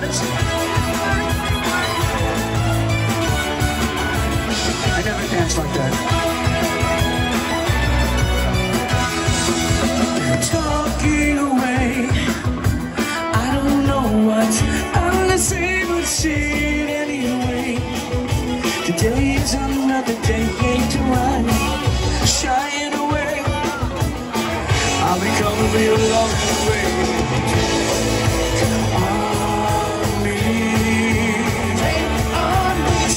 minutes. I never danced like that. Talking away, I don't know what I'm the but shit anyway. Today is another day to run, shying away. I'll be coming along the way.